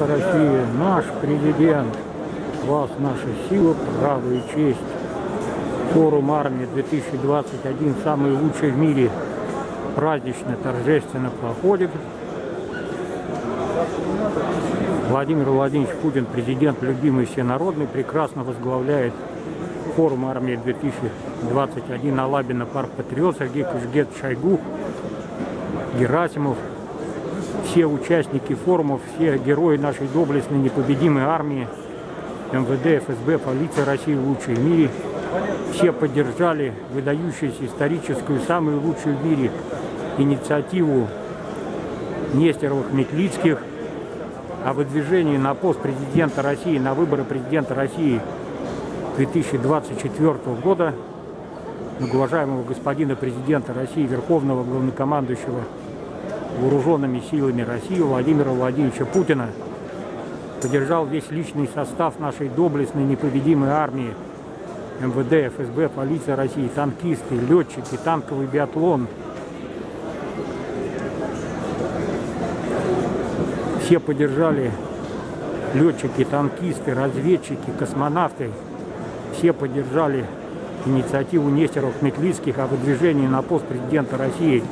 Наша Россия, наш президент, вас наша сила, право и честь. Форум армии 2021 самый лучший в мире празднично, торжественно проходит. Владимир Владимирович Путин, президент любимый всенародный, прекрасно возглавляет форум армии 2021 Алабина Парк Патриот, Сергей Кужгет Шойгу, Герасимов, все участники форумов, все герои нашей доблестной непобедимой армии, МВД, ФСБ, полиция России лучшие в мире, все поддержали выдающуюся историческую, самую лучшую в мире инициативу Нестеровых-Метлицких о выдвижении на пост президента России, на выборы президента России 2024 года уважаемого господина президента России, Верховного главнокомандующего вооруженными силами России Владимира Владимировича Путина поддержал весь личный состав нашей доблестной непобедимой армии МВД, ФСБ, полиция России, танкисты, летчики, танковый биатлон. Все поддержали летчики, танкисты, разведчики, космонавты. Все поддержали инициативу Нестеров Метлицких о выдвижении на пост президента России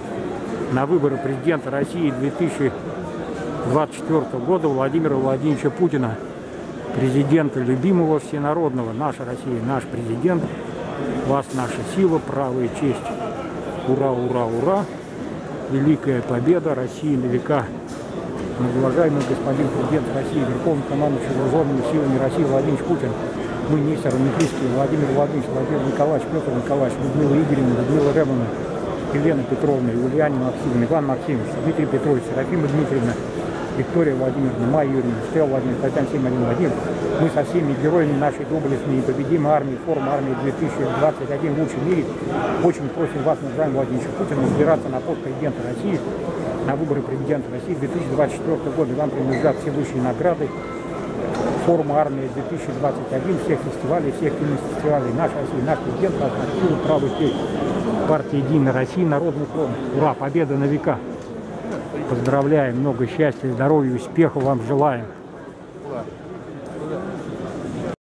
на выборы президента России 2024 года Владимира Владимировича Путина, президента любимого всенародного, наша Россия, наш президент, вас наша сила, право и честь. Ура, ура, ура! Великая победа России на века. Уважаемый господин президент России, Верховный командующий вооруженными силами России Владимир Путин, мы, Нестер Дмитрийский, Владимир Владимирович, Владимир Николаевич, Петр Николаевич, Людмила Игоревна, Людмила Ремовна, Елена Петровна, Ульяне Максимовна, Иван Максимович, Дмитрий Петрович, Серафима Дмитриевна, Виктория Владимировна, Майя Юрьевна, Стелла Владимировна, Татьяна 7121. Мы со всеми героями нашей доблестной непобедимой армии, форум армии 2021 в лучшем мире, очень просим вас, Владимир Путин, избираться на пост президента России, на выборы президента России 2024 года. Вам принадлежат все высшие награды. Форум армии 2021, всех фестивалей, всех кинофестивалей. Наша Россия, наш президент, наш активный правый петь партия Единая Россия, Народный фронт. Ура, победа на века! Поздравляем, много счастья, здоровья, успехов вам желаем.